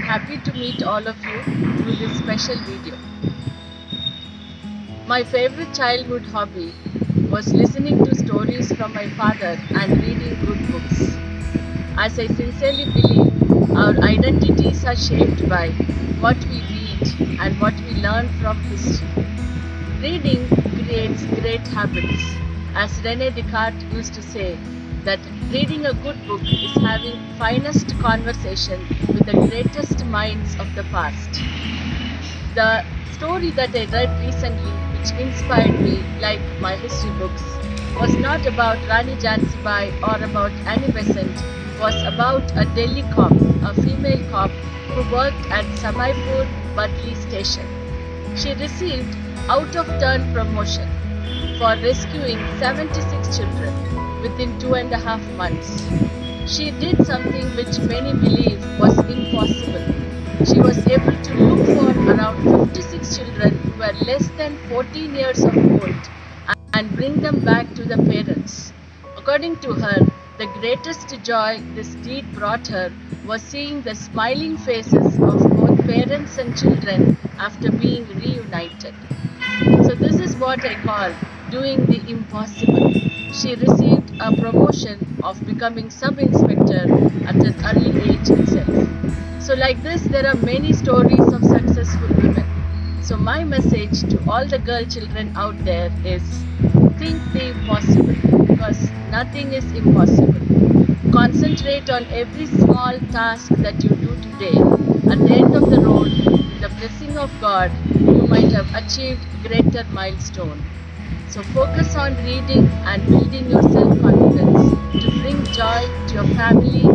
happy to meet all of you through this special video. My favorite childhood hobby was listening to stories from my father and reading good books. As I sincerely believe our identities are shaped by what we read and what we learn from history. Reading creates great habits. As Rene Descartes used to say, that reading a good book is having finest conversation with the greatest minds of the past. The story that I read recently, which inspired me, like my history books, was not about Rani Jhansi Bai or about Annie Besant, was about a Delhi cop, a female cop who worked at Samaipur Badli station. She received out of turn promotion for rescuing 76 children within two and a half months. She did something which many believe was impossible. She was able to look for around 56 children who were less than 14 years of old and bring them back to the parents. According to her, the greatest joy this deed brought her was seeing the smiling faces of both parents and children after being reunited. So, this is what I call doing the impossible. She received a promotion of becoming sub inspector at an early age itself. So, like this, there are many stories of successful women. So, my message to all the girl children out there is think the impossible because nothing is impossible. Concentrate on every small task that you do today. At the end of the road, with the blessing of God, you might have achieved greater milestone. So focus on reading and building your self-confidence to bring joy to your family,